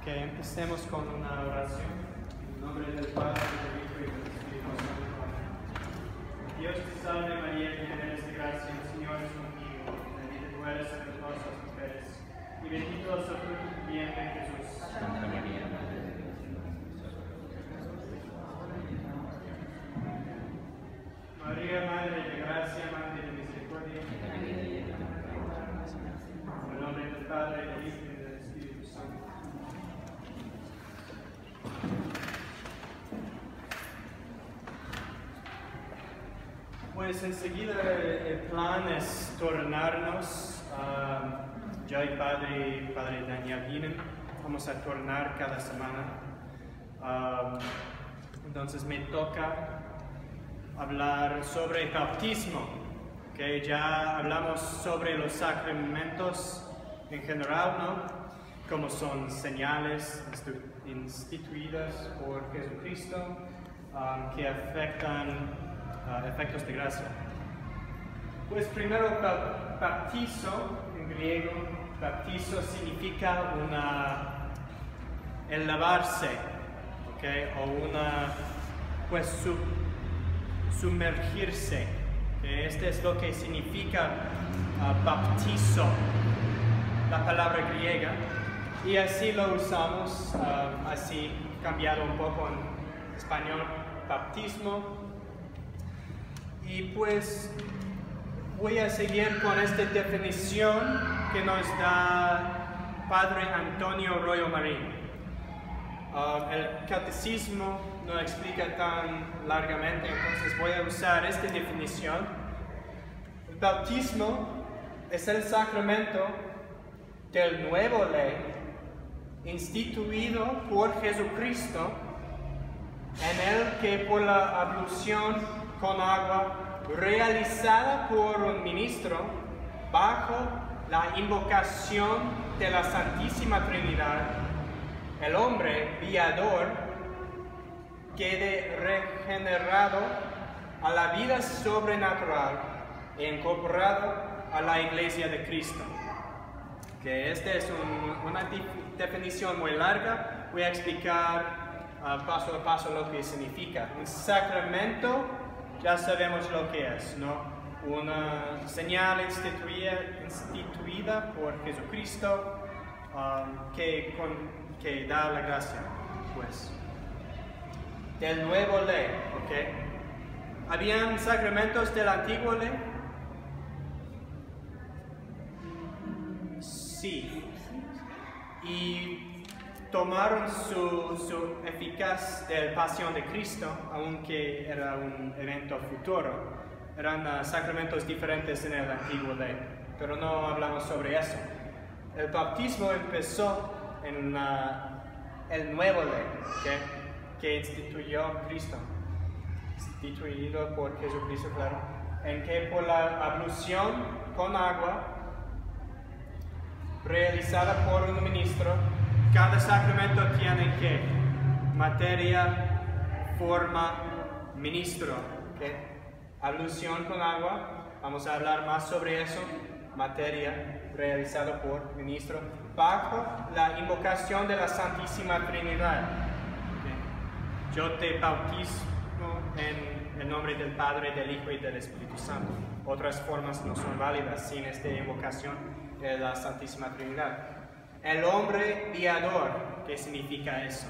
Ok, empecemos con una oración. En nombre del Padre, del Hijo y del Espíritu Santo. Dios te salve María, llena eres de gracia, el Señor es contigo. Bendita tú eres entre todas las mujeres. Y bendito es el fruto de tu vientre, Jesús. Santa María, Madre de gracia, Madre de misericordia. en la vida y en la muerte. En el nombre del Padre, del Hijo y del Espíritu Santo. Pues enseguida el plan es tornarnos, ah, yo y Padre, Padre Daniel Guinen, vamos a tornar cada semana. Ah, entonces me toca hablar sobre el bautismo, que ya hablamos sobre los sacramentos en general, ¿no? Como son señales institu- instituidas por Jesucristo que afectan uh, efectos de gracia. Pues primero, ba- bautizo en griego, bautizo significa una, el lavarse, ¿ok? O una, pues su- sumergirse. Este es lo que significa ah, bautizo, la palabra griega. Y así lo usamos, ah, así cambiado un poco en español, bautismo. Y pues voy a seguir con esta definición que nos da Padre Antonio Royo Marín. Ah, el catecismo no explica tan largamente, entonces voy a usar esta definición. El bautismo es el sacramento del nuevo ley instituido por Jesucristo, en el que por la ablución con agua realizada por un ministro bajo la invocación de la Santísima Trinidad, el hombre viador quede regenerado a la vida sobrenatural e incorporado a la iglesia de Cristo. Que esta es un- una definición muy larga, voy a explicar ah, paso a paso lo que significa. Un sacramento, ya sabemos lo que es, ¿no? Una señal instituida, por Jesucristo ah, que, que da la gracia, pues del nuevo ley, ¿ok? ¿Habían sacramentos de la antigua ley? Sí. Y tomaron su, su eficaz del pasión de Cristo, aunque era un evento futuro. Eran ah, sacramentos diferentes en el antiguo ley, pero no hablamos sobre eso. El bautismo empezó en la- el nuevo ley, ¿ok? que instituyó Cristo, instituido por Jesucristo, claro, en que por la ablución con agua realizada por un ministro, cada sacramento tiene que materia, forma, ministro. ¿ok? Ablución con agua, vamos a hablar más sobre eso. Materia realizada por ministro, bajo la invocación de la Santísima Trinidad. Yo te bautizo en el nombre del Padre, del Hijo y del Espíritu Santo. Otras formas no son válidas sin esta invocación de la Santísima Trinidad. El hombre viador, ¿qué significa eso?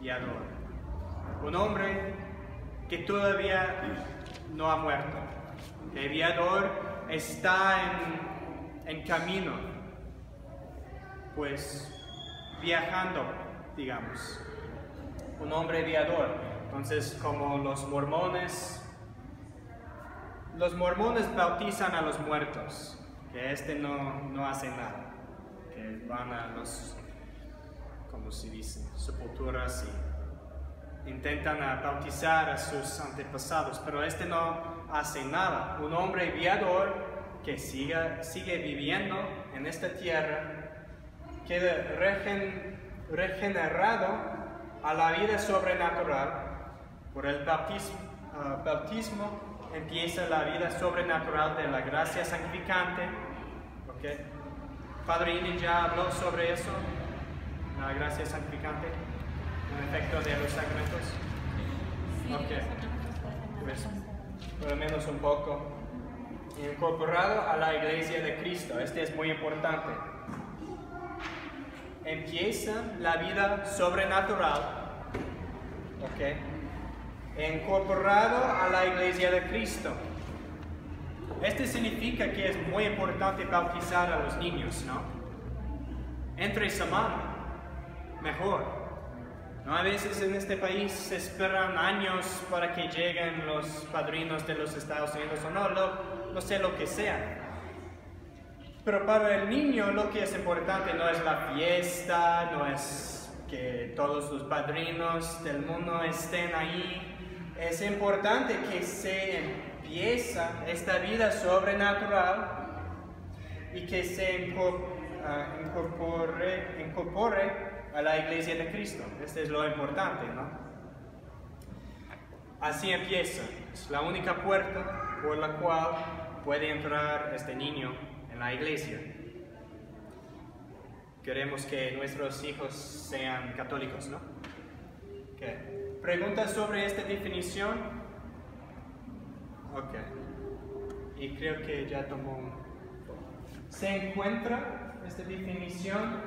Viador. Un hombre que todavía no ha muerto. El viador está en, en camino, pues viajando, digamos un hombre viador. Entonces, como los mormones, los mormones bautizan a los muertos, que este no, no hace nada, que van a los, como se dice, sepulturas y intentan bautizar a sus antepasados, pero este no hace nada. Un hombre viador que siga, sigue viviendo en esta tierra, queda regen- regenerado a la vida sobrenatural. Por el bautismo, ah, bautismo empieza la vida sobrenatural de la gracia santificante. ¿ok? Padre Inen ya habló sobre eso. la gracia santificante, un efecto de los sacramentos. Sí, Ok. los sacramentos Pues, por lo menos un poco. Incorporado a la iglesia de Cristo. Este es muy importante. Empieza la vida sobrenatural. Ok. Incorporado a la iglesia de Cristo. Este significa que es muy importante bautizar a los niños, ¿no? Entre semana, mejor. ¿No? A veces en este país se esperan años para que lleguen los padrinos de los Estados Unidos o no, lo- no sé lo que sea. Pero para el niño lo que es importante no es la fiesta, no es que todos los padrinos del mundo estén ahí. Es importante que se empieza esta vida sobrenatural y que se ah, incorpore, incorpore a la iglesia de Cristo. Este es lo importante, ¿no? Así empieza. Es la única puerta por la cual puede entrar este niño en la iglesia. Queremos que nuestros hijos sean católicos, ¿no? ¿Preguntas sobre esta definición? Ok. Y creo que ya tomó. Se encuentra esta definición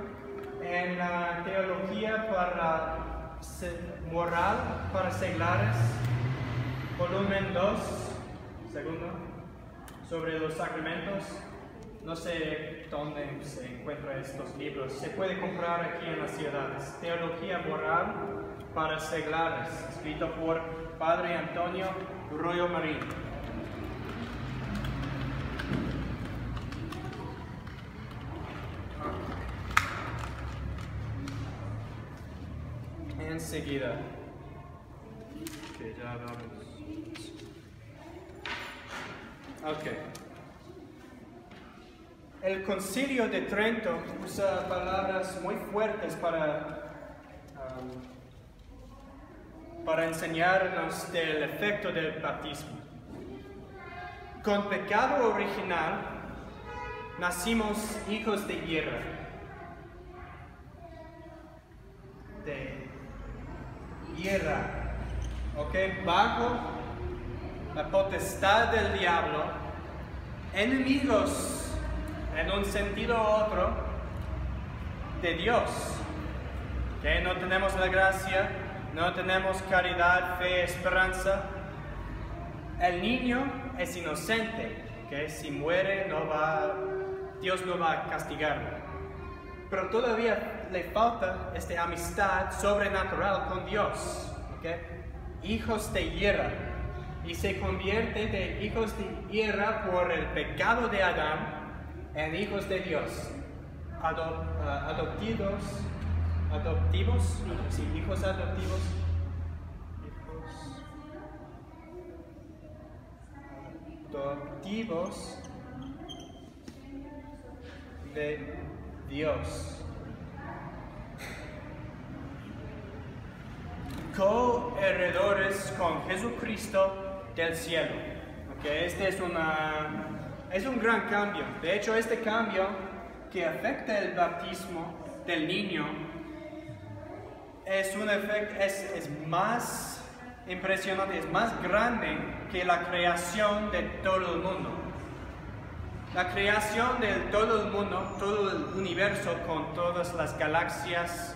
en la teología para moral para seglares, volumen 2, segundo, sobre los sacramentos. No sé dónde se encuentran estos libros. Se puede comprar aquí en las ciudades. Teología moral para seglares, escrito por Padre Antonio Arroyo Marín. Hablamos. Ok. El concilio de Trento usa palabras muy fuertes para, um, para enseñarnos del efecto del bautismo. Con pecado original nacimos hijos de hierro. De hierra, ¿ok? Bajo la potestad del diablo, enemigos en un sentido u otro de Dios. Que no tenemos la gracia, no tenemos caridad, fe, esperanza. El niño es inocente, que si muere no va, Dios no va a castigarlo. Pero todavía le falta esta amistad sobrenatural con Dios. Hijos de hierra. Y se convierte de hijos de hierra por el pecado de Adán en hijos de Dios. Ado- ah, adoptidos. Adoptivos. Sí, hijos adoptivos. Hijos adoptivos de Dios. Coherredores con Jesucristo del cielo. Ok, Este es, una, es un gran cambio. De hecho, este cambio que afecta el bautismo del niño es un efecto, es, es más impresionante, es más grande que la creación de todo el mundo. La creación de todo el mundo, todo el universo con todas las galaxias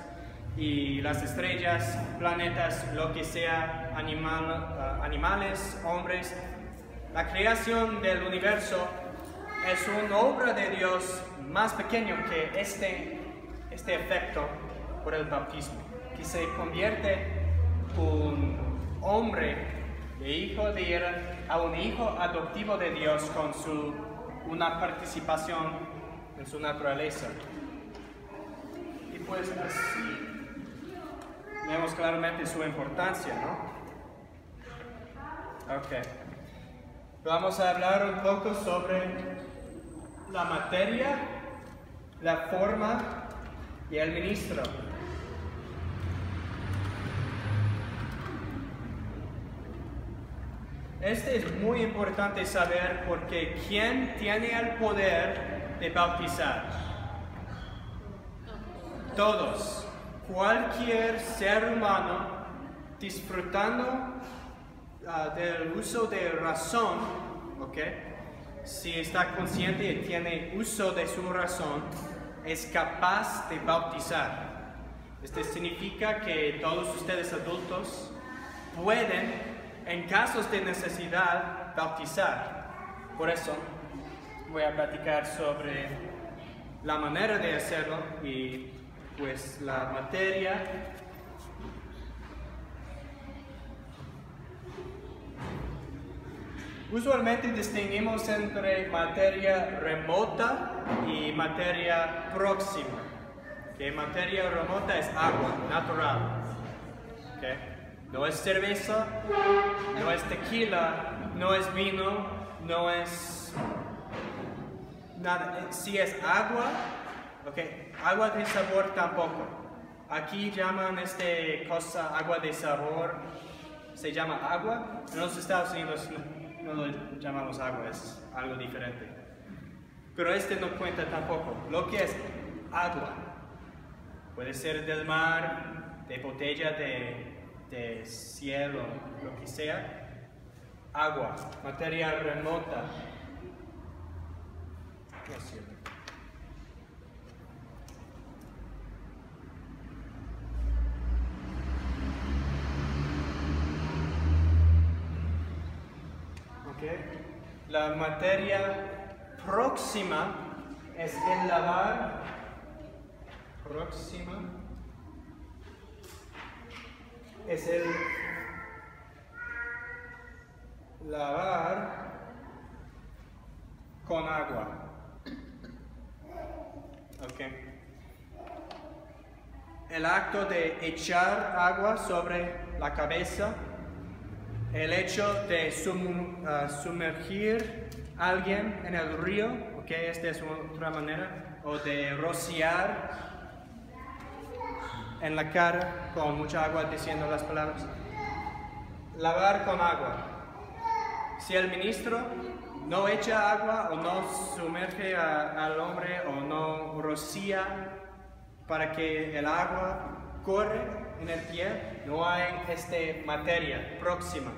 y las estrellas, planetas, lo que sea, animal, ah, animales, hombres. La creación del universo es una obra de Dios más pequeño que este, este efecto por el bautismo, que se convierte un hombre de hijo de ira a un hijo adoptivo de Dios con su una participación en su naturaleza. Y pues así vemos claramente su importancia, ¿no? Ok. Vamos a hablar un poco sobre la materia, la forma y el ministro. Este es muy importante saber porque ¿quién tiene el poder de bautizar? Todos. Cualquier ser humano disfrutando ah, del uso de razón, ¿ok? Si está consciente y tiene uso de su razón, es capaz de bautizar. Esto significa que todos ustedes adultos pueden, en casos de necesidad, bautizar. Por eso voy a platicar sobre la manera de hacerlo y pues la materia Usualmente distinguimos entre materia remota y materia próxima. Que materia remota es agua natural. ¿ok? No es cerveza, no es tequila, no es vino, no es nada. Si es agua, ok, agua de sabor tampoco. Aquí llaman este cosa agua de sabor, se llama agua. En los Estados Unidos no, no lo llamamos agua, es algo diferente. Pero este no cuenta tampoco. Lo que es agua puede ser del mar, de botella de, de cielo, lo que sea. Agua, materia remota. No es cierto. Ok. La materia próxima es el lavar. Próxima es el lavar con agua. Ok. El acto de echar agua sobre la cabeza el hecho de ah, sumergir a alguien en el río, ok, esta es otra manera, o de rociar en la cara con mucha agua diciendo las palabras. Lavar con agua. Si el ministro no echa agua o no sumerge al hombre o no rocía para que el agua corre en el pie, no hay este materia próxima.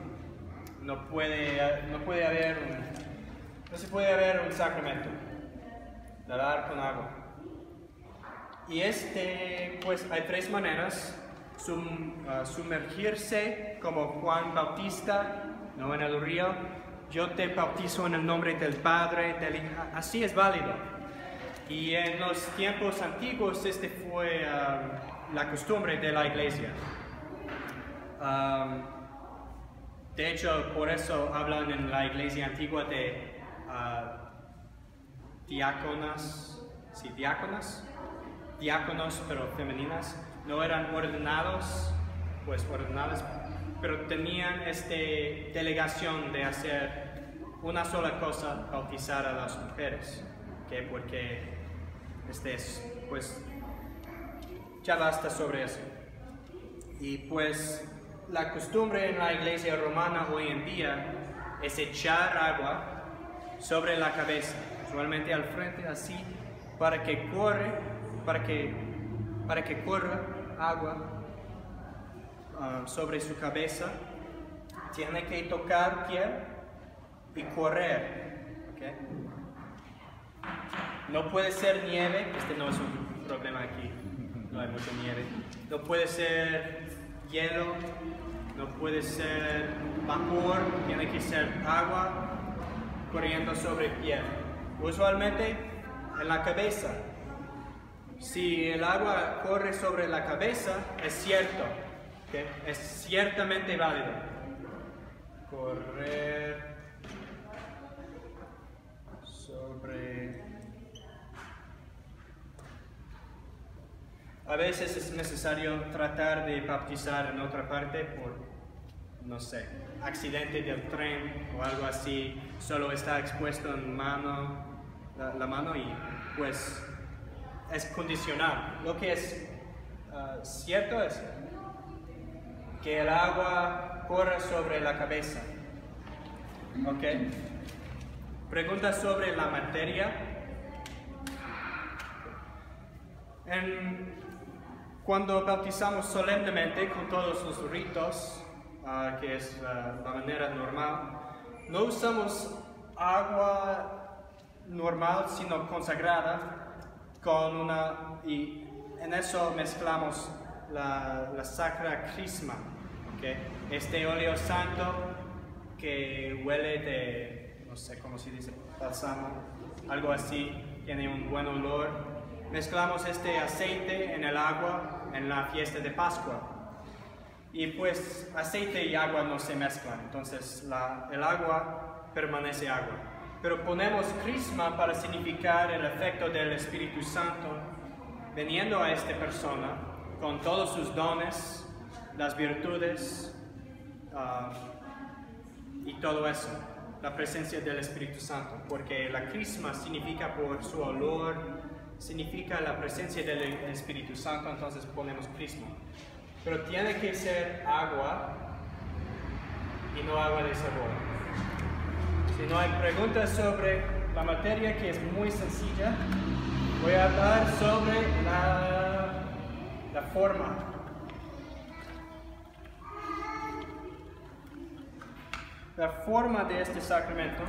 No puede, no puede haber un, no se puede haber un sacramento. Lavar con agua. Y este, pues hay tres maneras. Sum- ah, sumergirse como Juan Bautista, no en el río. Yo te bautizo en el nombre del Padre, del Hijo. Así es válido. Y en los tiempos antiguos este fue ah, la costumbre de la iglesia. Am, de hecho, por eso hablan en la iglesia antigua de ah, diáconas, sí, diáconas, diáconos pero femeninas, no eran ordenados, pues ordenadas, pero tenían esta delegación de hacer una sola cosa, bautizar a las mujeres, ¿ok? porque este es, pues, ya basta sobre eso. Y pues la costumbre en la iglesia romana hoy en día es echar agua sobre la cabeza, usualmente al frente así, para que corre, para que, para que corra agua ah, sobre su cabeza. Tiene que tocar piel y correr. ¿ok? No puede ser nieve, este no es un problema aquí, no hay mucha nieve. No puede ser hielo, no puede ser vapor, tiene que ser agua corriendo sobre piel. Usualmente en la cabeza. Si el agua corre sobre la cabeza, es cierto, es ciertamente válido. Correr sobre A veces es necesario tratar de bautizar en otra parte por, no sé, accidente del tren o algo así, solo está expuesto en mano, la, la mano y pues es condicional. Lo que es ah, cierto es que el agua corre sobre la cabeza. ¿Ok? Pregunta sobre la materia. En Cuando bautizamos solemnemente con todos los ritos, ah, que es ah, la manera normal, no usamos agua normal, sino consagrada, con una, y en eso mezclamos la, la sacra crisma, ¿ok? este óleo santo que huele de, no sé cómo se dice, balsamo, algo así, tiene un buen olor. Mezclamos este aceite en el agua en la fiesta de Pascua. Y pues aceite y agua no se mezclan, entonces el agua permanece agua. Pero ponemos crisma para significar el efecto del Espíritu Santo veniendo a esta persona con todos sus dones, las virtudes ah, y todo eso, la presencia del Espíritu Santo, porque la crisma significa por su olor, significa la presencia del Espíritu Santo, entonces ponemos crisma. Pero tiene que ser agua y no agua de sabor. Si no hay preguntas sobre la materia, que es muy sencilla, voy a hablar sobre la, la forma. La forma de este sacramento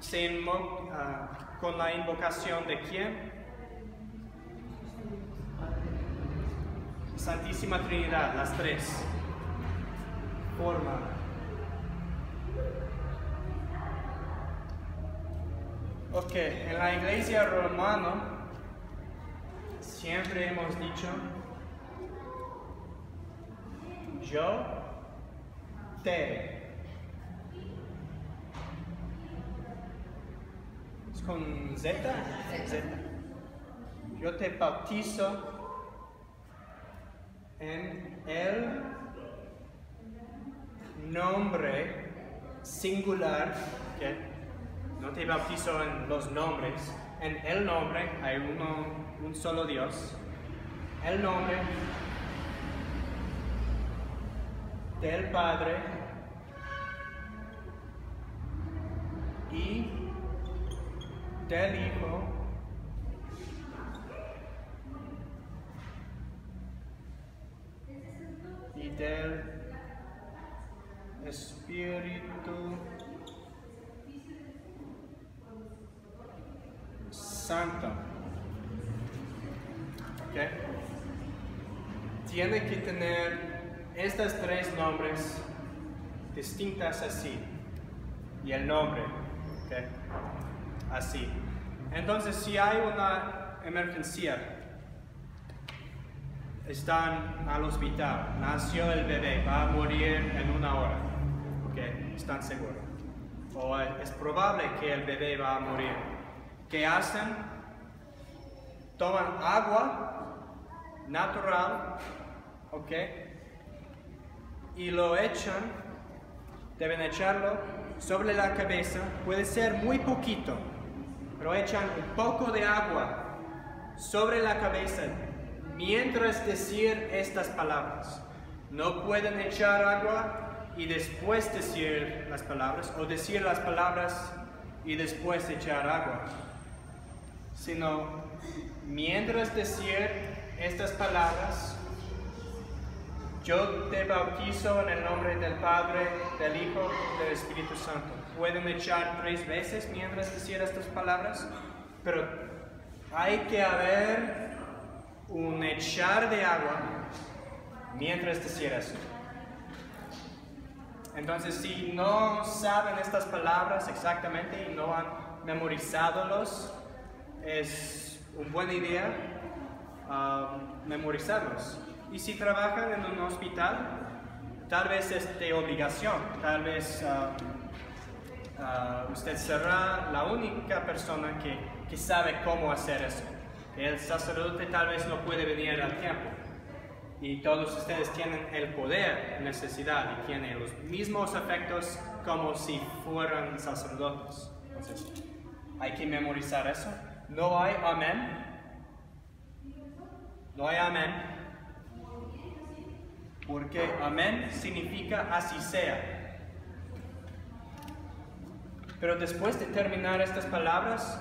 se invo- ah, con la invocación de quién? Santísima Trinidad, las tres. Forma. Ok, en la iglesia romana siempre hemos dicho yo te. ¿Es con Z? Z. Yo te bautizo en el nombre singular, ¿ok? no te bautizo en los nombres, en el nombre, hay uno, un solo Dios, el nombre del Padre y del Hijo y del Espíritu Santo. ¿Ok? Tiene que tener estas tres nombres distintas así. Y el nombre. ¿Ok? Así. Entonces, si hay una emergencia, están al hospital, nació el bebé, va a morir en una hora. ¿Ok? Están seguros. O es probable que el bebé va a morir. ¿Qué hacen? Toman agua natural, ¿ok? Y lo echan, deben echarlo sobre la cabeza, puede ser muy poquito, pero echan un poco de agua sobre la cabeza mientras decir estas palabras. No pueden echar agua y después decir las palabras, o decir las palabras y después echar agua sino mientras decir estas palabras, yo te bautizo en el nombre del Padre, del Hijo, del Espíritu Santo. Pueden echar tres veces mientras decir estas palabras, pero hay que haber un echar de agua mientras decir eso. Entonces, si no saben estas palabras exactamente y no han memorizado los, es una buena idea ah, memorizarlos. Y si trabajan en un hospital, tal vez es de obligación, tal vez ah, ah, usted será la única persona que, que sabe cómo hacer eso. El sacerdote tal vez no puede venir al tiempo. Y todos ustedes tienen el poder, necesidad y tienen los mismos efectos como si fueran sacerdotes. Entonces, hay que memorizar eso. No hay amén. No hay amén. Porque amén significa así sea. Pero después de terminar estas palabras,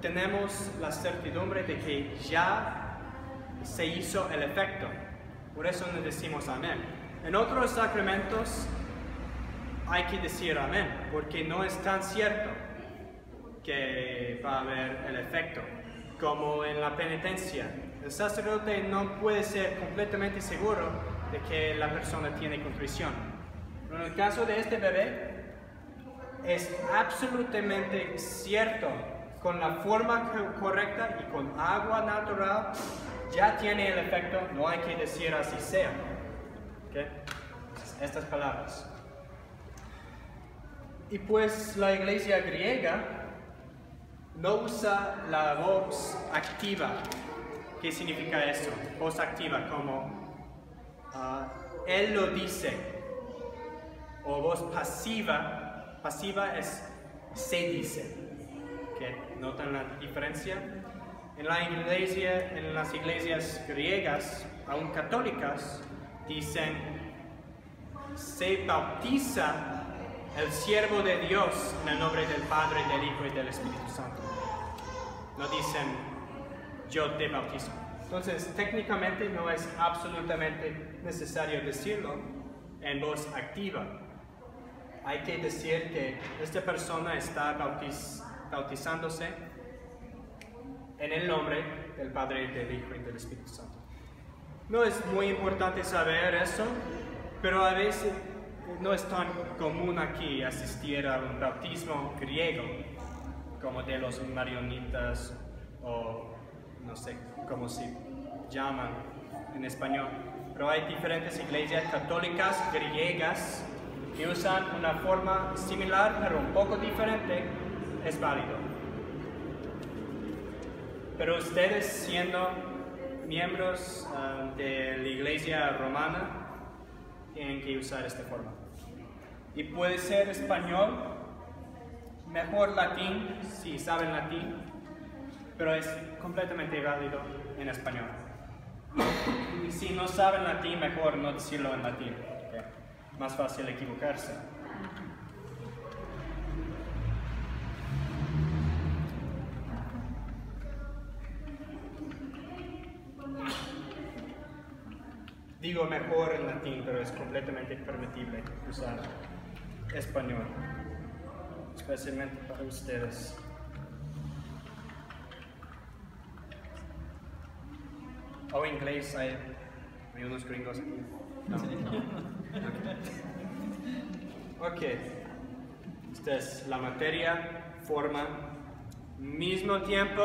tenemos la certidumbre de que ya se hizo el efecto. Por eso le decimos amén. En otros sacramentos hay que decir amén, porque no es tan cierto que va a haber el efecto, como en la penitencia. El sacerdote no puede ser completamente seguro de que la persona tiene contrición. Pero en el caso de este bebé, es absolutamente cierto, con la forma co- correcta y con agua natural, ya tiene el efecto, no hay que decir así sea. Estas palabras. Y pues la iglesia griega no usa la voz activa. ¿Qué significa eso? Voz activa como ah, él lo dice. O voz pasiva. Pasiva es se dice. ¿Ok? ¿Notan la diferencia? En la iglesia, en las iglesias griegas, aún católicas, dicen se bautiza el siervo de Dios en el nombre del Padre, del Hijo y del Espíritu Santo. No dicen yo te bautizo. Entonces, técnicamente no es absolutamente necesario decirlo en voz activa. Hay que decir que esta persona está bautiz- bautizándose en el nombre del Padre, del Hijo y del Espíritu Santo. No es muy importante saber eso, pero a veces no es tan común aquí asistir a un bautismo griego, como de los marionitas o no sé cómo se llaman en español. Pero hay diferentes iglesias católicas griegas que usan una forma similar pero un poco diferente, es válido. Pero ustedes siendo miembros ah, de la iglesia romana tienen que usar esta forma. Y puede ser español, mejor latín si saben latín, pero es completamente válido en español. Y si no saben latín, mejor no decirlo en latín. Más fácil equivocarse. Digo mejor en latín, pero es completamente permitible usar español, especialmente para ustedes. O inglés, hay, unos gringos aquí. No. Ok. Esta es la materia, forma, mismo tiempo.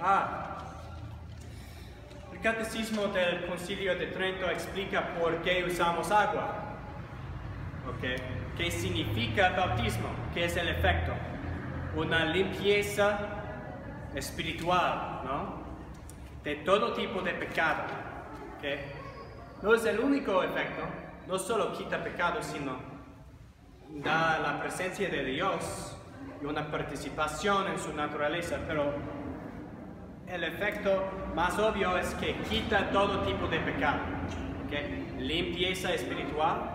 Ah, el catecismo del Concilio de Trento explica por qué usamos agua. ¿Ok? ¿Qué significa bautismo? ¿Qué es el efecto? Una limpieza espiritual, ¿no? De todo tipo de pecado. ¿Ok? No es el único efecto, no solo quita pecado, sino da la presencia de Dios y una participación en su naturaleza, pero el efecto más obvio es que quita todo tipo de pecado. ¿ok? Limpieza espiritual.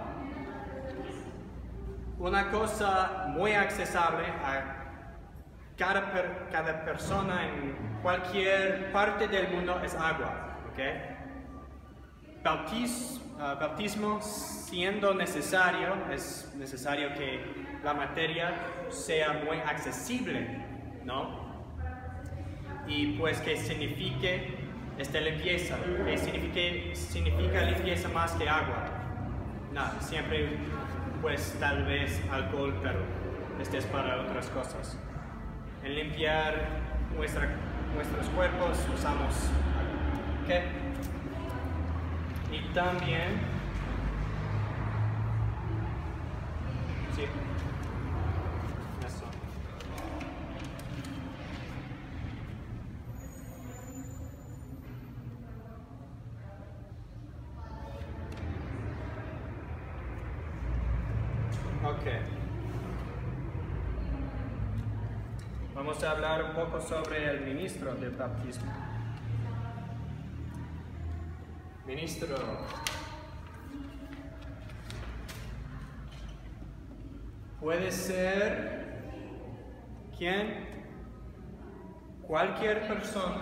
Una cosa muy accesible a cada, per- cada persona en cualquier parte del mundo es agua. ¿ok? Bautiz- ah, bautismo siendo necesario, es necesario que la materia sea muy accesible, ¿no? y pues que signifique esta limpieza, que signifique, significa limpieza más que agua. Nada, siempre pues tal vez alcohol, pero este es para otras cosas. En limpiar nuestra- nuestros cuerpos usamos agua. Y también... Sí. Eso. Ok. Vamos a hablar un poco sobre el ministro del bautismo. Ministro. Puede ser quien cualquier persona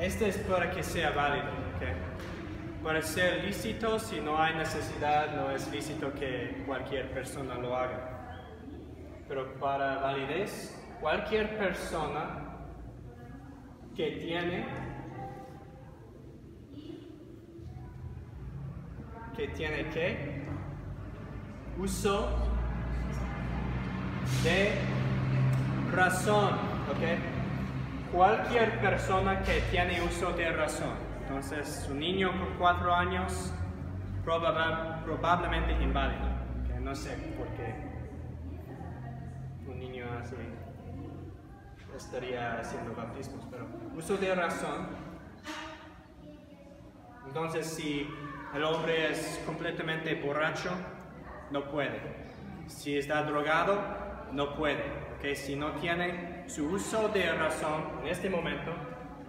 Este es para que sea válido, ¿ok? Para ser lícito, si no hay necesidad, no es lícito que cualquier persona lo haga. Pero para validez, cualquier persona que tiene que tiene que uso de razón, ¿ok? Cualquier persona que tiene uso de razón. Entonces, un niño con cuatro años probable- probablemente inválido. ¿ok? No sé por qué un niño así estaría haciendo bautismos, pero uso de razón. Entonces, si el hombre es completamente borracho, no puede. Si está drogado, no puede. Si no tiene su uso de razón en este momento,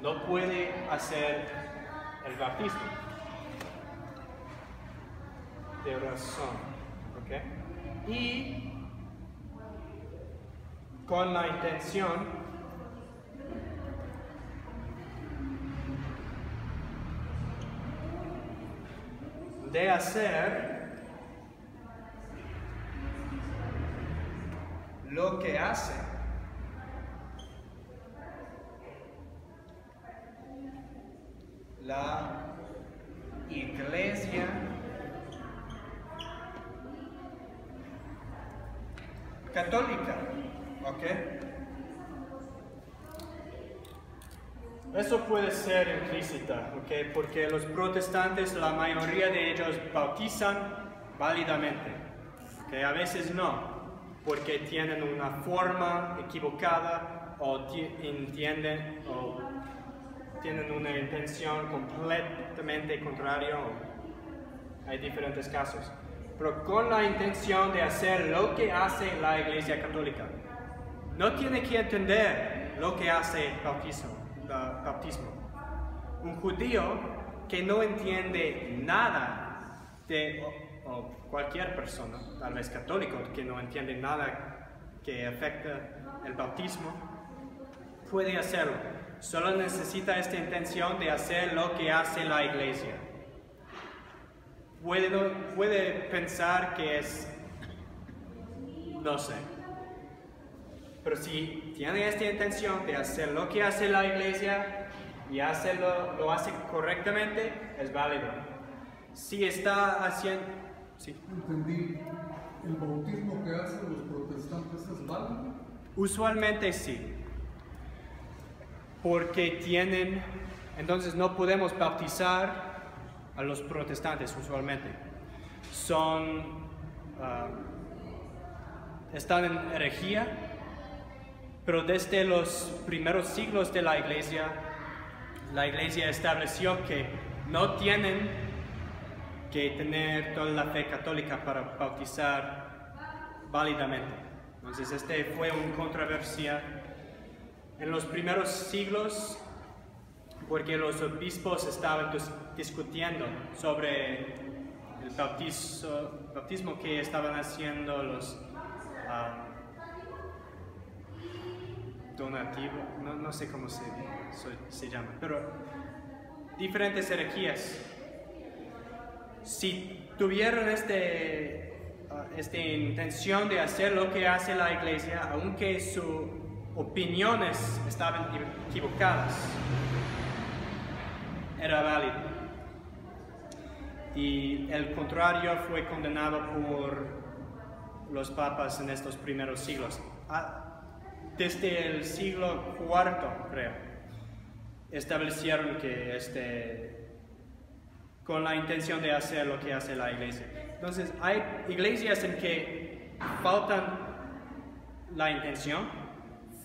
no puede hacer el bautismo. De razón. ¿ok? Y con la intención de hacer lo que hace. La iglesia católica, ¿ok? Eso puede ser implícita, ¿ok? Porque los protestantes, la mayoría de ellos bautizan válidamente, ¿ok? A veces no, porque tienen una forma equivocada o ti- entienden o tienen una intención completamente contraria. Hay diferentes casos. Pero con la intención de hacer lo que hace la Iglesia Católica. No tiene que entender lo que hace el bautismo. la- bautismo. Un judío que no entiende nada de, o, o cualquier persona, tal vez católico, que no entiende nada que afecta el bautismo, puede hacerlo. Solo necesita esta intención de hacer lo que hace la iglesia. Puede, puede pensar que es, no sé, pero si tiene esta intención de hacer lo que hace la iglesia y hacerlo, lo hace correctamente, es válido. Si está haciendo... Sí. Entendí. ¿El bautismo que hacen los protestantes es válido? Usualmente sí. Porque tienen, entonces no podemos bautizar a los protestantes usualmente. Son, ah, están en herejía, pero desde los primeros siglos de la iglesia, la iglesia estableció que no tienen que tener toda la fe católica para bautizar válidamente. Entonces, este fue una controversia en los primeros siglos porque los obispos estaban dis- discutiendo sobre el bautizo- bautismo que estaban haciendo los ah, donativos, no, sé cómo se, se, llama, pero diferentes herejías si tuvieron este, ah, esta intención de hacer lo que hace la iglesia, aunque sus opiniones estaban equivocadas, era válido. Y el contrario fue condenado por los papas en estos primeros siglos. Ah, Desde el siglo IV, creo, establecieron que este, con la intención de hacer lo que hace la iglesia. Entonces, hay iglesias en que faltan la intención,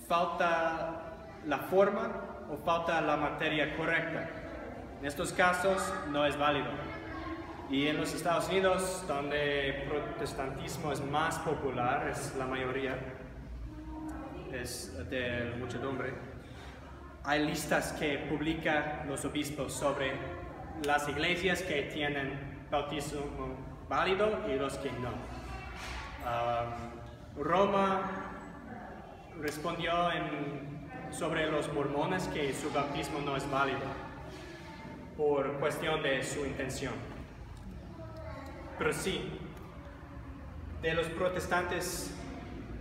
falta la forma o falta la materia correcta. En estos casos no es válido. Y en los Estados Unidos, donde el protestantismo es más popular, es la mayoría, es de muchedumbre, hay listas que publican los obispos sobre las iglesias que tienen bautismo válido y los que no. Um, Roma respondió sobre los mormones que su bautismo no es válido por cuestión de su intención. Pero sí, de los protestantes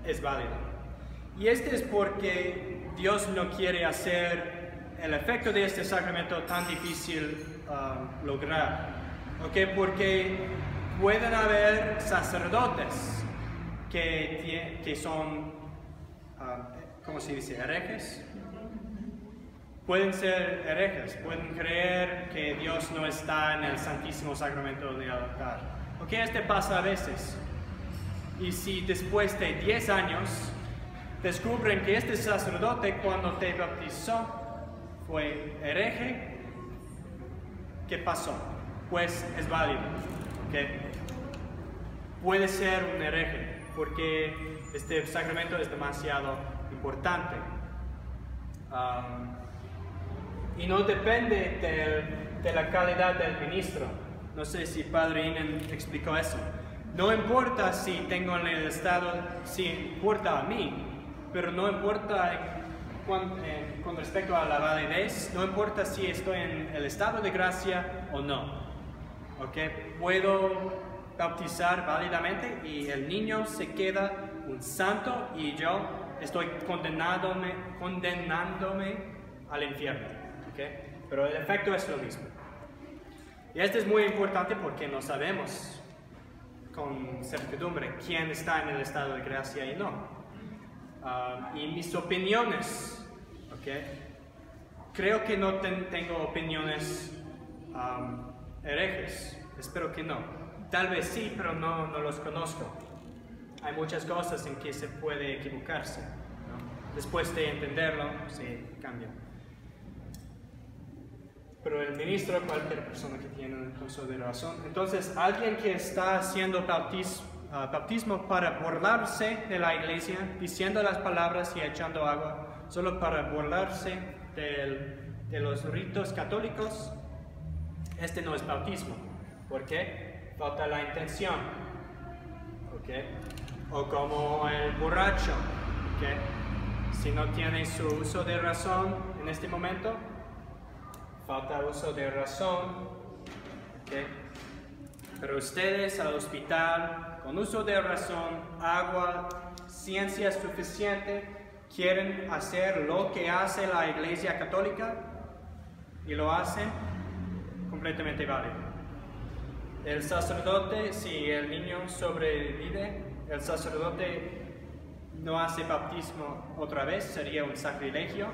es válido. Y este es porque Dios no quiere hacer el efecto de este sacramento tan difícil ah, lograr. ¿ok? Porque pueden haber sacerdotes que, que son, ah, ¿cómo se dice? Herejes. Pueden ser herejes, pueden creer que Dios no está en el Santísimo Sacramento del altar. ¿Ok? Este pasa a veces. Y si después de 10 años descubren que este sacerdote cuando te bautizó fue hereje, ¿qué pasó? Pues es válido. ¿ok? Puede ser un hereje porque este sacramento es demasiado importante. Um, y no depende del- de la calidad del ministro. No sé si Padre Inen explicó eso. No importa si tengo en el estado, si importa a mí, pero no importa cuan- en- con respecto a la validez, no importa si estoy en el estado de gracia o no. ¿Ok? Puedo bautizar válidamente y el niño se queda un santo y yo estoy condenándome, condenándome al infierno. ¿ok? Pero el efecto es lo mismo. Y esto es muy importante porque no sabemos con certidumbre quién está en el estado de gracia y no. Ah, y mis opiniones, ¿ok? Creo que no ten- tengo opiniones am, herejes, espero que no. Tal vez sí, pero no, no los conozco. Hay muchas cosas en que se puede equivocarse. ¿no? Después de entenderlo, se cambia. Pero el ministro, cualquier persona que tiene un uso de razón. Entonces, alguien que está haciendo bautis- ah, bautismo para burlarse de la iglesia, diciendo las palabras y echando agua, solo para burlarse del- de los ritos católicos, este no es bautismo. ¿Por qué? Falta la intención. ¿Ok? O como el borracho. ¿Ok? Si no tiene su uso de razón en este momento, falta uso de razón. ¿ok? Pero ustedes al hospital, con uso de razón, agua, ciencia suficiente, quieren hacer lo que hace la Iglesia Católica y lo hacen completamente válido. El sacerdote, si el niño sobrevive, el sacerdote no hace bautismo otra vez, sería un sacrilegio.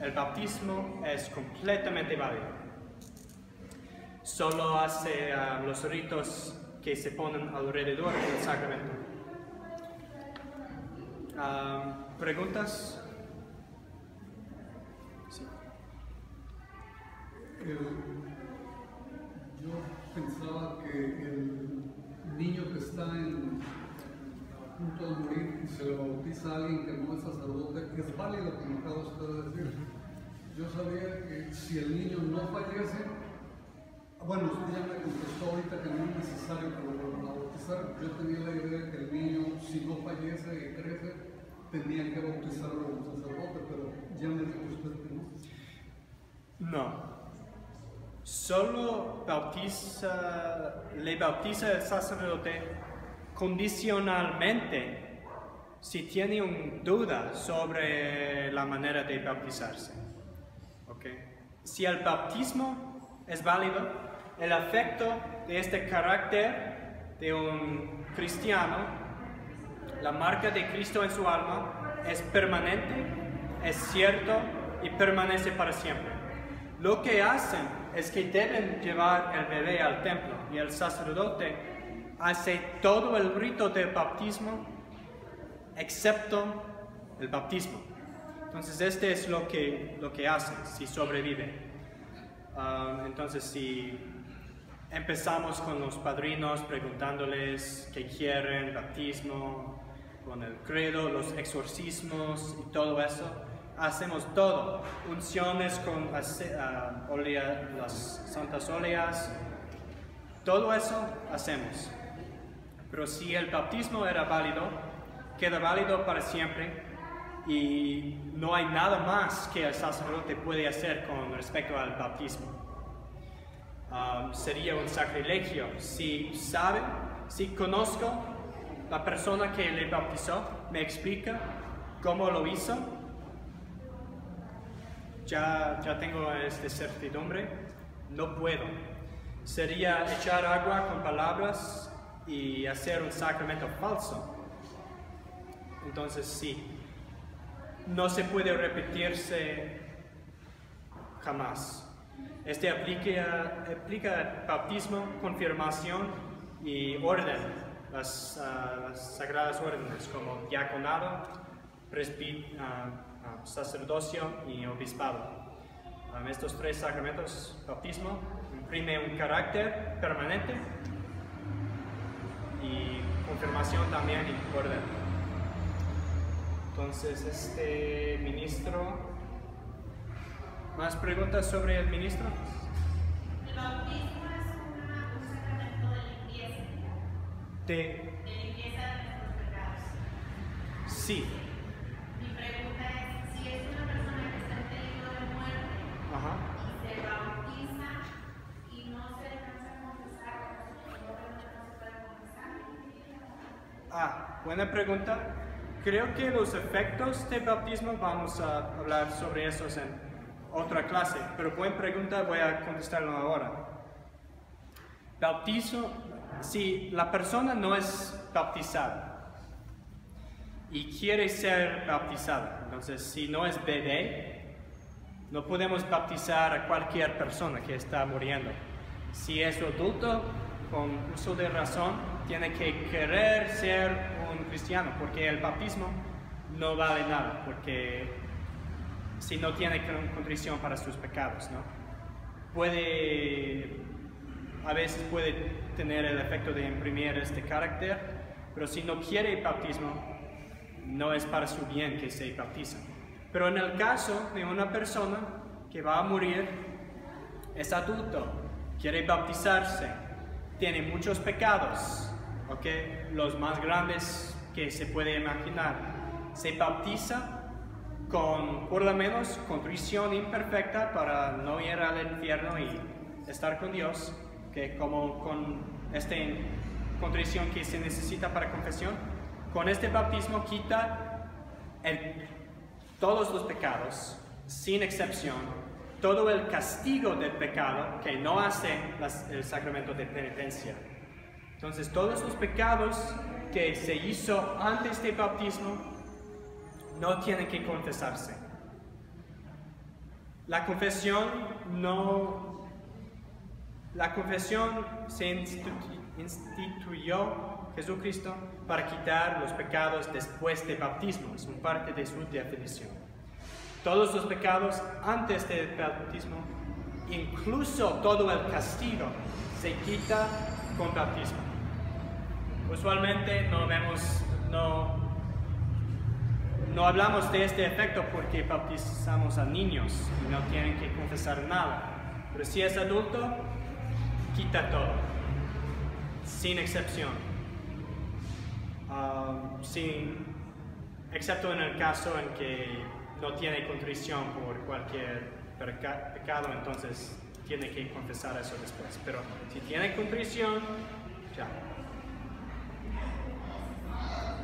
El bautismo es completamente válido. Solo hace ah, los ritos que se ponen alrededor del sacramento. Ah, ¿Preguntas? Sí. El- yo pensaba que el niño que está en, punto de morir y se le bautiza a alguien que no es sacerdote, es válido, como acaba usted de decir. Yo sabía que si el niño no fallece, bueno, usted ya me contestó ahorita que no es necesario que lo bautizar. Yo tenía la idea que el niño, si no fallece y crece, tenían que bautizarlo como sacerdote, pero ya me dijo usted que no. No. Solo bautiza, le bautiza el sacerdote condicionalmente si tiene una duda sobre la manera de bautizarse. ¿Ok? Si el bautismo es válido, el efecto de este carácter de un cristiano, la marca de Cristo en su alma, es permanente, es cierto y permanece para siempre. Lo que hacen es que deben llevar el bebé al templo y el sacerdote hace todo el rito del bautismo excepto el bautismo. Entonces este es lo que, lo que hace si sobrevive. Ah, entonces si empezamos con los padrinos preguntándoles qué quieren, bautismo, con el credo, los exorcismos y todo eso, hacemos todo. Unciones con olea- las santas oleas, todo eso hacemos. Pero si el bautismo era válido, queda válido para siempre y no hay nada más que el sacerdote puede hacer con respecto al bautismo. Um, sería un sacrilegio. Si sabe, si conozco la persona que le bautizó, me explica cómo lo hizo, ya, ya tengo esta certidumbre, no puedo. Sería echar agua con palabras y hacer un sacramento falso. Entonces sí, no se puede repetirse jamás. Este aplica, aplica bautismo, confirmación y orden, las, ah, las sagradas órdenes como diaconado, ah, ah, sacerdocio y obispado. Um, estos tres sacramentos, bautismo, imprime un carácter permanente y confirmación también y orden. Entonces, este ministro, ¿más preguntas sobre el ministro? El bautismo es un sacramento de limpieza, De, de limpieza de nuestros pecados. sí, buena pregunta. Creo que los efectos de bautismo vamos a hablar sobre esos en otra clase, pero buena pregunta, voy a contestarlo ahora. Bautizo, si la persona no es bautizada y quiere ser bautizada, entonces si no es bebé, no podemos bautizar a cualquier persona que está muriendo. Si es adulto, con uso de razón, tiene que querer ser un cristiano, porque el bautismo no vale nada, porque si no tiene con- contrición para sus pecados, ¿no? Puede, a veces puede tener el efecto de imprimir este carácter, pero si no quiere bautismo, no es para su bien que se bautiza. Pero en el caso de una persona que va a morir, es adulto, quiere bautizarse, tiene muchos pecados, ¿ok? Los más grandes que se puede imaginar. Se bautiza con, por lo menos, contrición imperfecta para no ir al infierno y estar con Dios, que como con esta contrición que se necesita para confesión, con este bautismo quita el- todos los pecados, sin excepción, todo el castigo del pecado que no hace el sacramento de penitencia. Entonces, todos los pecados que se hizo antes del bautismo no tienen que confesarse. La confesión no... La confesión se institu- instituyó Jesucristo para quitar los pecados después del bautismo, es una parte de su definición. Todos los pecados antes del bautismo, incluso todo el castigo, se quita con bautismo. Usualmente no vemos, no, no hablamos de este efecto porque bautizamos a niños y no tienen que confesar nada. Pero si es adulto, quita todo, sin excepción. Ah, sin, excepto en el caso en que no tiene contrición por cualquier pecado, entonces tiene que confesar eso después. Pero si tiene contrición, ya.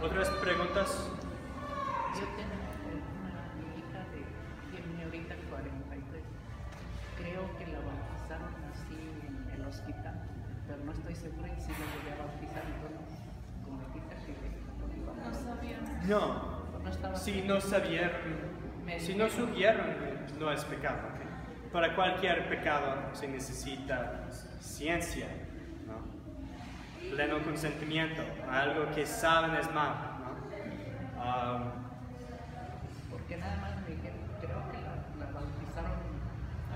¿Otras preguntas? Yo tengo una hija de, tiene ahorita 43. Creo que la bautizaron así en el hospital, pero no estoy segura si la llegué a bautizar entonces, como dijiste que no sabía. No. No no sabieron, Me si no supieron, no es pecado. ¿ok? Para cualquier pecado se necesita ciencia, ¿no? pleno consentimiento, algo que saben es mal. ¿no? Ah, Porque nada más me dijeron, creo que la, la bautizaron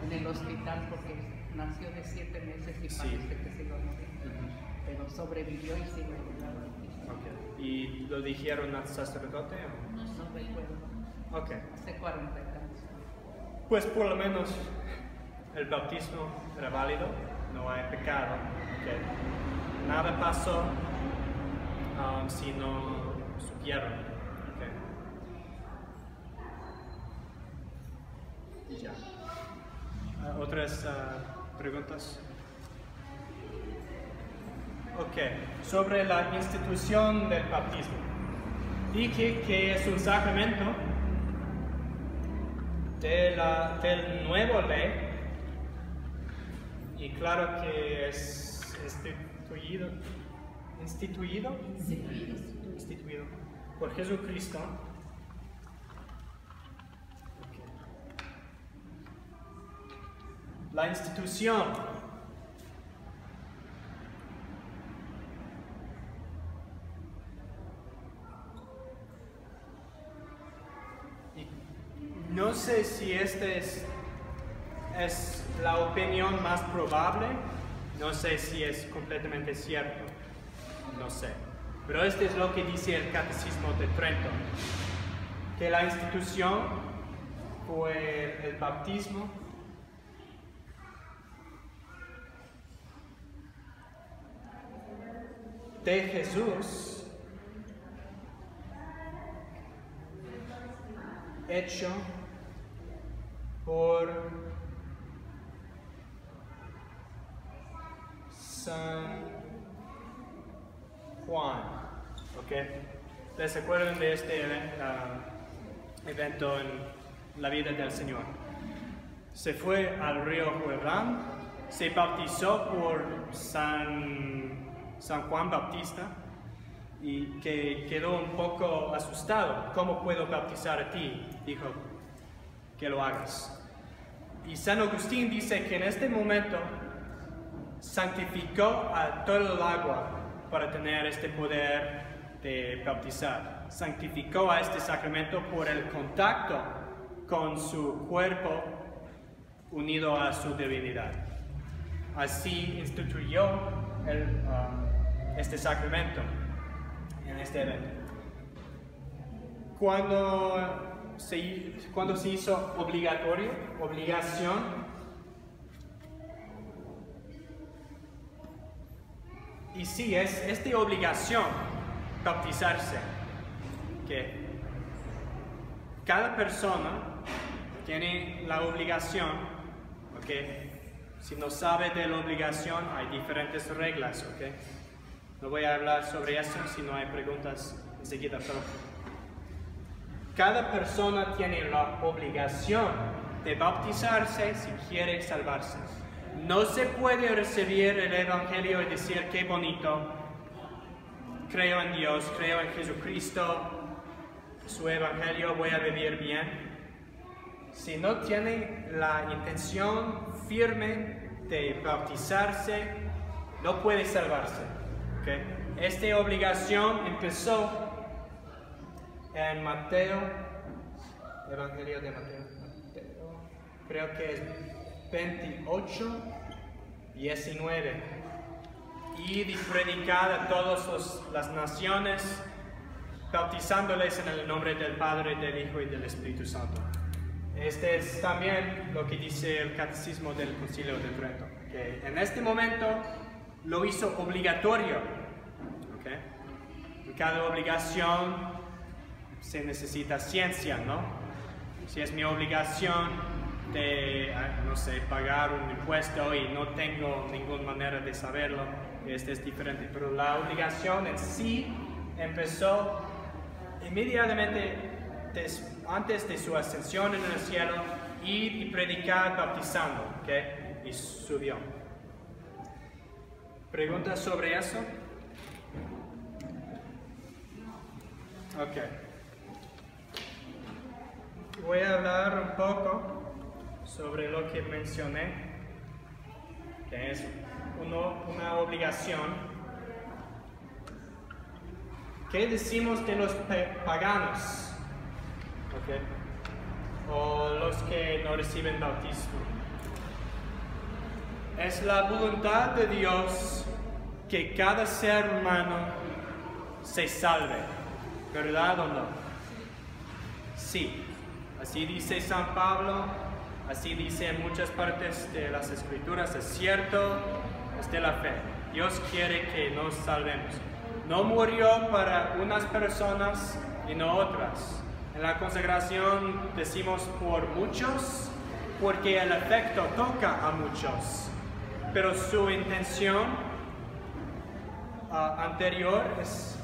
en el hospital porque nació de siete meses y Sí. parece que se a morir. ujú, Pero sobrevivió y sí me la bautizaron. ok. ¿Y lo dijeron al sacerdote? o? No recuerdo. Ok. Hace 40 y pues por lo menos el bautismo era válido, no hay pecado. Nada pasó um, si no supieron. Y ya. Ah, ¿Otras ah, preguntas? Ok, sobre la institución del bautismo. Dije que es un sacramento de la, del nuevo ley. Y claro que es instituido, instituido, instituido. por Jesucristo. La institución Y No sé si esta es, es la opinión más probable, no sé si es completamente cierto, no sé. Pero esto es lo que dice el Catecismo de Trento, que la institución fue el bautismo. De Jesús. Hecho por San Juan. ¿Ok? ¿Les acuerdan de este even- evento en la vida del Señor? Se fue al río Jordán, se bautizó por San, San Juan Bautista y que quedó un poco asustado. ¿Cómo puedo bautizar a ti? Dijo, que lo hagas. Y San Agustín dice que en este momento santificó a todo el agua para tener este poder de bautizar. Santificó a este sacramento por el contacto con su cuerpo unido a su divinidad. Así instituyó el, ah, este sacramento en este evento. Cuando se, cuando se hizo obligatorio, obligación, y sí, es, es de obligación bautizarse, que cada persona tiene la obligación, ¿ok? Si no sabe de la obligación, hay diferentes reglas, ¿ok? No voy a hablar sobre eso si no hay preguntas enseguida, pero cada persona tiene la obligación de bautizarse si quiere salvarse. No se puede recibir el Evangelio y decir qué bonito, creo en Dios, creo en Jesucristo, su Evangelio, voy a vivir bien. Si no tiene la intención firme de bautizarse, no puede salvarse. ¿ok? Esta obligación empezó en Mateo, Evangelio de Mateo, Mateo, creo que es 28, 19. Y de predicar a todas las naciones, bautizándoles en el nombre del Padre, del Hijo y del Espíritu Santo. Este es también lo que dice el Catecismo del Concilio de Trento, que en este momento lo hizo obligatorio. ¿ok? En cada obligación se necesita ciencia, ¿no? Si es mi obligación de, ah, no sé, pagar un impuesto y no tengo ninguna manera de saberlo, este es diferente. Pero la obligación en sí empezó inmediatamente des- antes de su ascensión en el cielo, ir y predicar bautizando, ¿ok? Y subió. ¿Preguntas sobre eso? Ok. Voy a hablar un poco sobre lo que mencioné, que es una obligación. ¿Qué decimos de los paganos? O los que no reciben bautismo. Es la voluntad de Dios que cada ser humano se salve, ¿verdad o no? Sí, así dice San Pablo Así dice en muchas partes de las escrituras, es cierto, es de la fe. Dios quiere que nos salvemos. No murió para unas personas y no otras. En la consagración decimos por muchos, porque el efecto toca a muchos, pero su intención ah, anterior es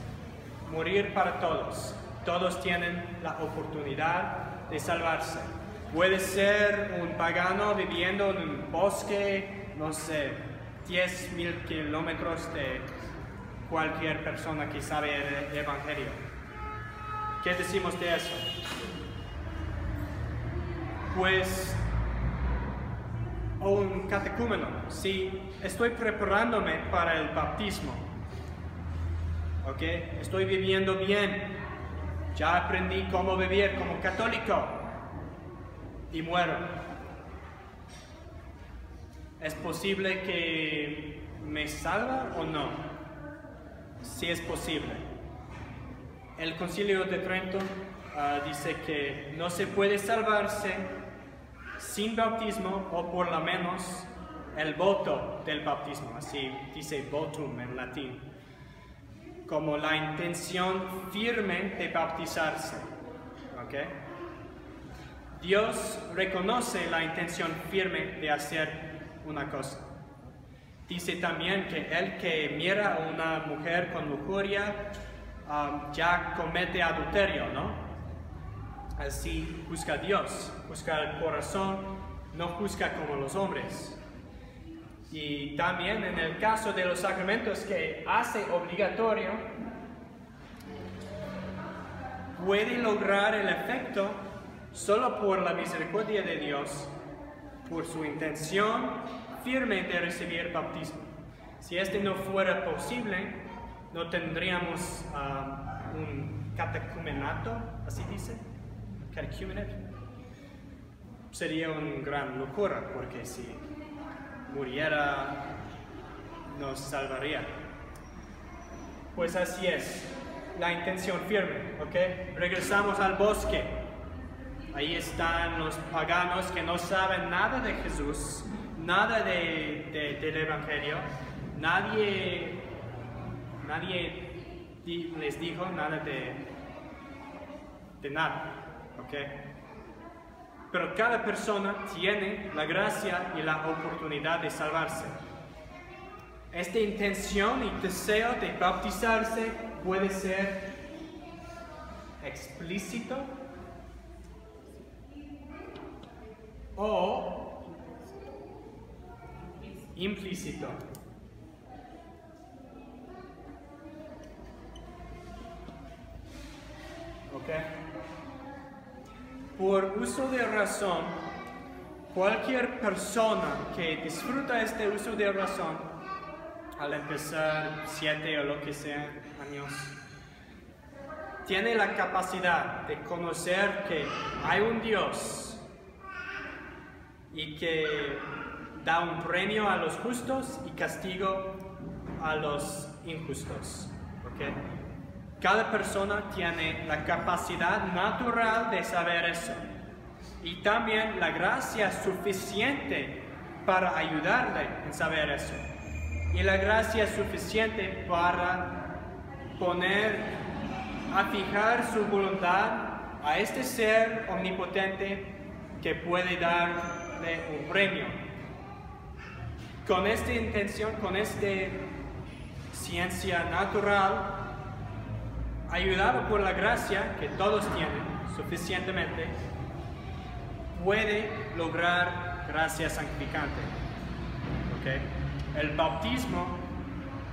morir para todos. Todos tienen la oportunidad de salvarse. Puede ser un pagano viviendo en un bosque, no sé, 10 mil kilómetros de cualquier persona que sabe el Evangelio. ¿Qué decimos de eso? Pues, o un catecúmeno, si estoy preparándome para el bautismo, ¿ok? Estoy viviendo bien, ya aprendí cómo vivir como católico y muero. ¿Es posible que me salva o no? Sí es posible. El concilio de Trento ah, dice que no se puede salvarse sin bautismo o por lo menos el voto del bautismo, así dice votum en latín, como la intención firme de bautizarse. Dios reconoce la intención firme de hacer una cosa. Dice también que el que mira a una mujer con lujuria um, ya comete adulterio, ¿no? Así juzga Dios, juzga el corazón, no juzga como los hombres. Y también en el caso de los sacramentos que hace obligatorio, puede lograr el efecto solo por la misericordia de Dios, por su intención firme de recibir bautismo. Si este no fuera posible, no tendríamos ah, un catecumenato, así dice, catechumenate. Sería una gran locura, porque si muriera, nos salvaría. Pues así es, la intención firme, ¿ok? Regresamos al bosque. Ahí están los paganos que no saben nada de Jesús, nada de, del Evangelio. Nadie, nadie les dijo nada de, de nada. ¿ok? Pero cada persona tiene la gracia y la oportunidad de salvarse. Esta intención y deseo de bautizarse puede ser explícito o implícito. ¿Ok? Por uso de razón, cualquier persona que disfruta este uso de razón, al empezar siete o lo que sea años, tiene la capacidad de conocer que hay un Dios y que da un premio a los justos y castigo a los injustos. ¿okay? Cada persona tiene la capacidad natural de saber eso y también la gracia suficiente para ayudarle en saber eso y la gracia suficiente para poner a fijar su voluntad a este ser omnipotente que puede darle un premio. Con esta intención, con esta ciencia natural, ayudado por la gracia que todos tienen suficientemente, puede lograr gracia santificante. ¿Okay? El bautismo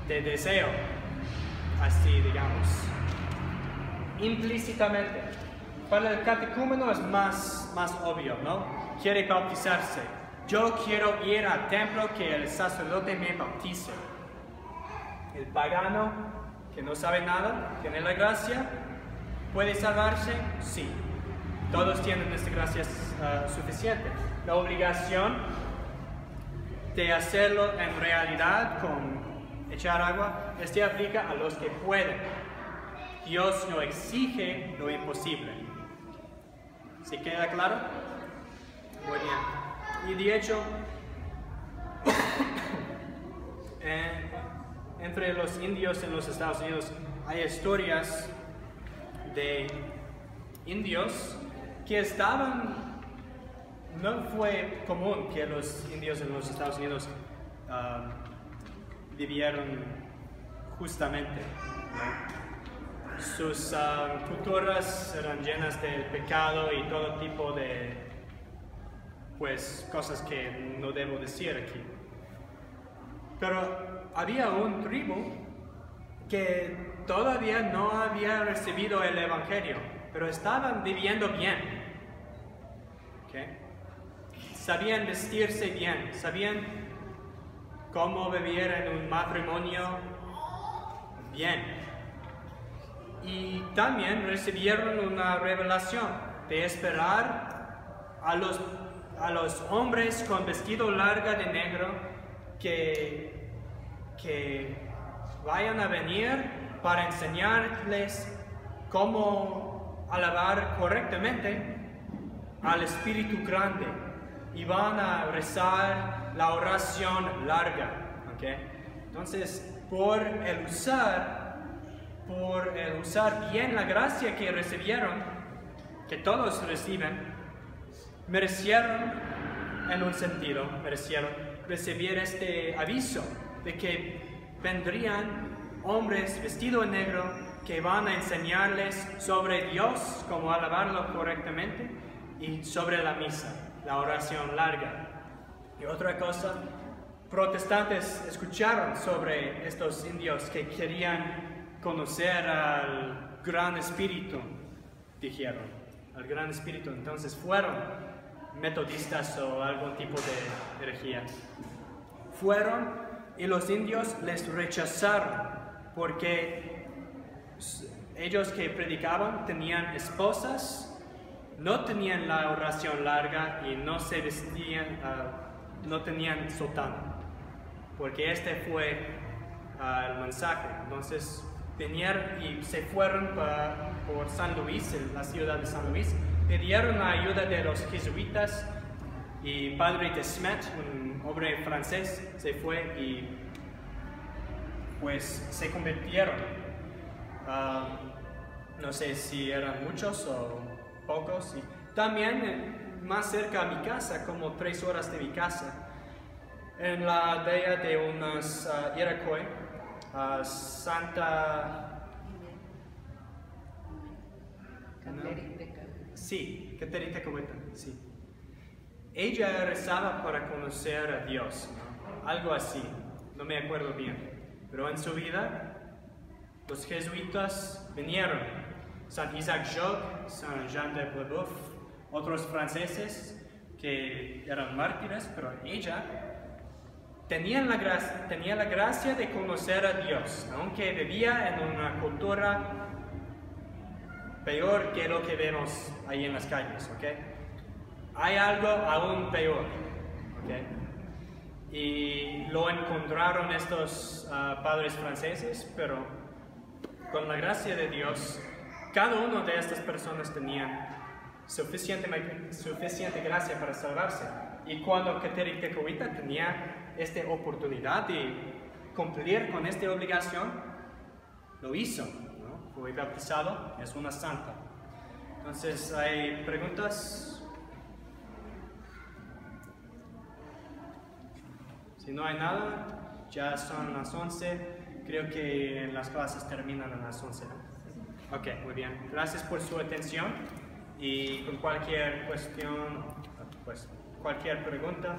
de deseo, así digamos, implícitamente. Para el catecúmeno es más, más obvio, ¿no? Quiere bautizarse. Yo quiero ir al templo que el sacerdote me bautice. El pagano que no sabe nada, tiene la gracia, puede salvarse, sí. Todos tienen esta gracia uh, suficiente. La obligación de hacerlo en realidad con echar agua, este aplica a los que pueden. Dios no exige lo imposible. ¿Se queda claro? Muy bien. Y de hecho, eh, entre los indios en los Estados Unidos hay historias de indios que estaban, no fue común que los indios en los Estados Unidos vivieron justamente. Sus ah, culturas eran llenas de pecado y todo tipo de pues cosas que no debo decir aquí. Pero había un tribu que todavía no había recibido el Evangelio, pero estaban viviendo bien. Sabían vestirse bien, sabían cómo vivir en un matrimonio bien. Y también recibieron una revelación de esperar a los, a los hombres con vestido largo de negro que, que vayan a venir para enseñarles cómo alabar correctamente al Espíritu Grande y van a rezar la oración larga. ¿ok? Entonces, por el usar, por el usar bien la gracia que recibieron, que todos reciben, merecieron, en un sentido, merecieron recibir este aviso de que vendrían hombres vestidos en negro que van a enseñarles sobre Dios, cómo alabarlo correctamente, y sobre la misa, la oración larga. Y otra cosa, protestantes escucharon sobre estos indios que querían conocer al gran espíritu, dijeron, al gran espíritu. Entonces fueron metodistas o algún tipo de herejía. Fueron y los indios les rechazaron porque ellos que predicaban tenían esposas, no tenían la oración larga y no se vestían, uh, no tenían sotana, porque este fue uh, el mensaje. Entonces vinieron y se fueron pa, por San Luis, la ciudad de San Luis, pidieron la ayuda de los jesuitas y Padre de Smet, un hombre francés, se fue y pues se convirtieron. Uh, no sé si eran muchos o pocos. Y también eh, más cerca a mi casa, como tres horas de mi casa, en la aldea de unos uh, Iroquois, uh, Santa... Sí, Caterita Cubeta, sí. Ella rezaba para conocer a Dios, algo así, no me acuerdo bien. Pero en su vida, los jesuitas vinieron. San Isaac Jogues, San Jean de Brebeuf, otros franceses que eran mártires, pero ella tenía la, gracia, tenía la gracia de conocer a Dios, aunque vivía en una cultura peor que lo que vemos ahí en las calles, ¿ok? Hay algo aún peor, ¿ok? y lo encontraron estos uh, padres franceses, pero con la gracia de Dios, cada uno de estas personas tenía suficiente, suficiente gracia para salvarse. Y cuando Kateri Tekowita tenía esta oportunidad de cumplir con esta obligación, lo hizo. ¿no? Fue bautizado, es una santa. Entonces, ¿hay preguntas? Si no hay nada, ya son las 11. Creo que las clases terminan a las 11. Ok, muy bien. Gracias por su atención y con cualquier cuestión, pues cualquier pregunta,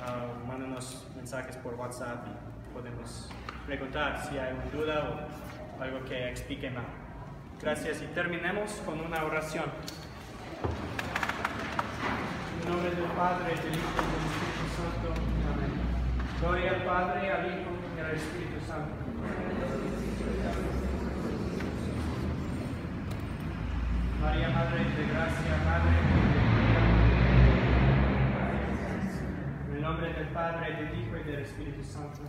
uh, mándanos mensajes por WhatsApp y podemos preguntar si hay una duda o algo que explique más. Gracias y terminemos con una oración. En nombre del Padre, del Hijo y del Espíritu. Gloria al Padre, al Hijo y al Espíritu Santo. María, Madre de Gracia, Madre En el nombre del Padre, del Hijo y del Espíritu Santo.